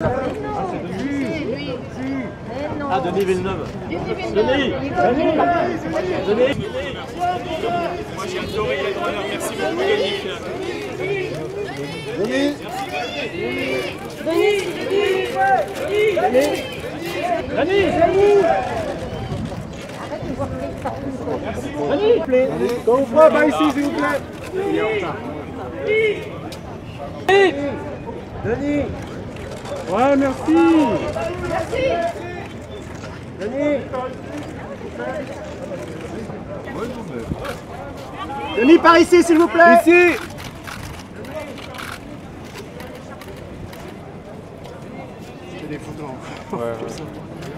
Ah, Denis Villeneuve. Denis. Denis. Denis Moi j'ai adoré les droneurs, merci beaucoup Yannick. Denis. Denis. Quand vous fera par ici s'il vous plaît Denis Ouais, merci. Merci. Denis. Denis, par ici, s'il vous plaît. Ici. J'ai des photos. Ouais, ouais.